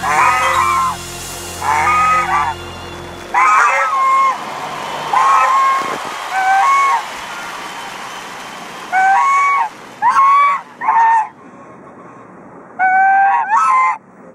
Ah!